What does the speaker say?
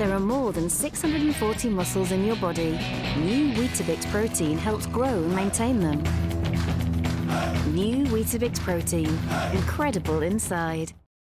There are more than 640 muscles in your body. New Weetabix protein helps grow and maintain them. New Weetabix protein. Incredible inside.